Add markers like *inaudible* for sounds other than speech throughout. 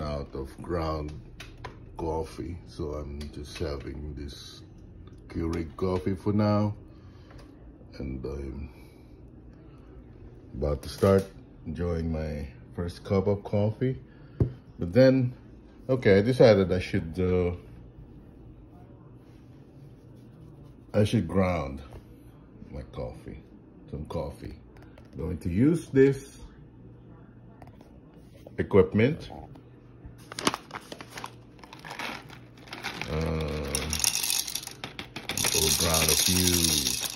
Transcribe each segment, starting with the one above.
out of ground coffee. So I'm just having this Keurig coffee for now. And I'm about to start enjoying my first cup of coffee. But then, okay, I decided I should, uh, I should ground my coffee, some coffee. I'm going to use this equipment. Uh, will ground a few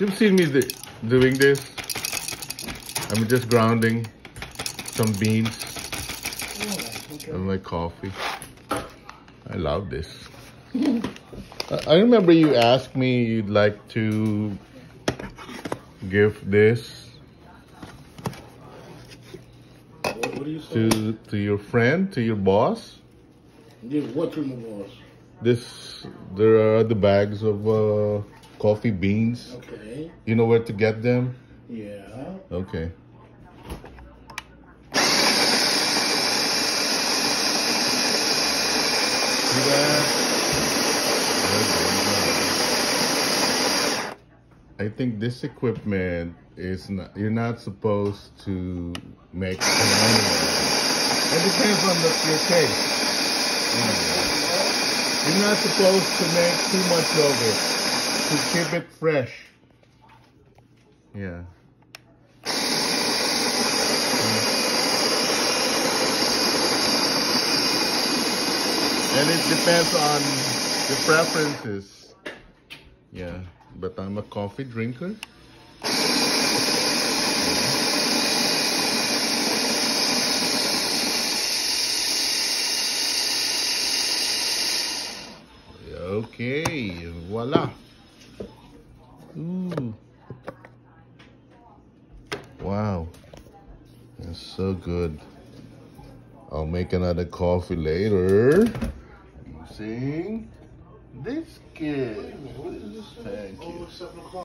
You've seen me doing this. I'm just grounding some beans and my coffee. I love this. *laughs* I remember you asked me you'd like to give this to to your friend, to your boss. Give what to my boss? This there are the bags of uh, coffee beans. Okay. You know where to get them? Yeah. Okay. See that? I think this equipment is not, you're not supposed to make It depends on the, your taste. You're not supposed to make too much of it to keep it fresh. Yeah. And it depends on the preferences. Yeah, but I'm a coffee drinker. Okay, voila. Ooh. Wow. That's so good. I'll make another coffee later. Using this kid. Thank you.